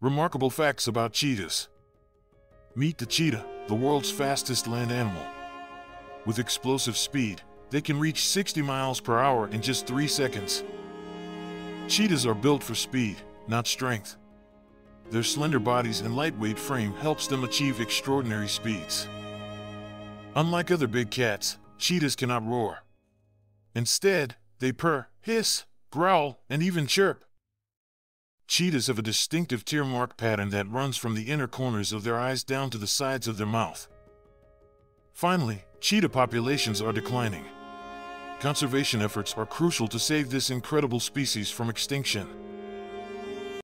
Remarkable facts about cheetahs. Meet the cheetah, the world's fastest land animal. With explosive speed, they can reach 60 miles per hour in just 3 seconds. Cheetahs are built for speed, not strength. Their slender bodies and lightweight frame helps them achieve extraordinary speeds. Unlike other big cats, cheetahs cannot roar. Instead, they purr, hiss, growl, and even chirp. Cheetahs have a distinctive tear mark pattern that runs from the inner corners of their eyes down to the sides of their mouth. Finally, cheetah populations are declining. Conservation efforts are crucial to save this incredible species from extinction.